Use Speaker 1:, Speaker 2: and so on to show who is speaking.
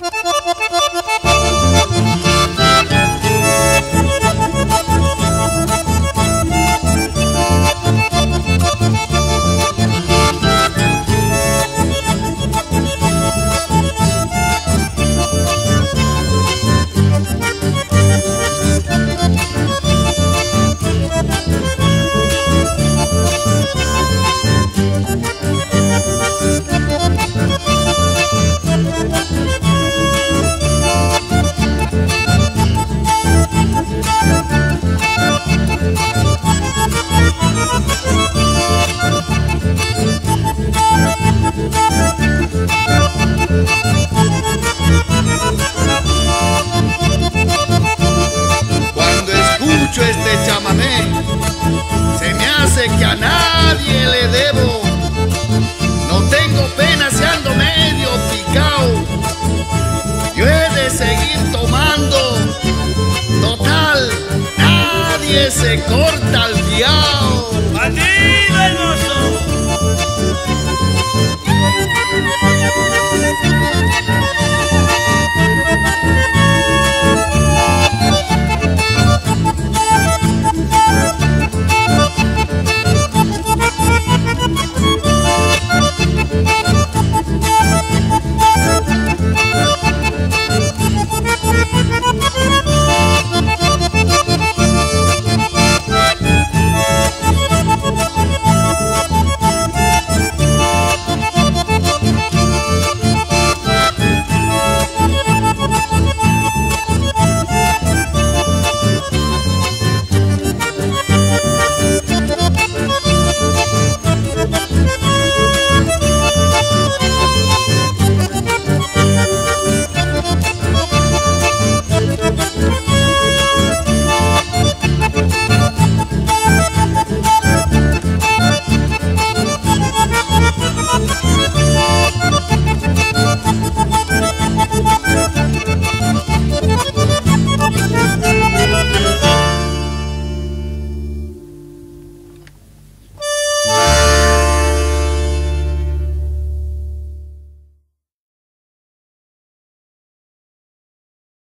Speaker 1: フフフフフフ。Se me hace que a nadie le debo. No tengo pena si ando medio picao. Yo he de seguir tomando. Total, nadie se corta al diablo. ¡Bandido hermoso!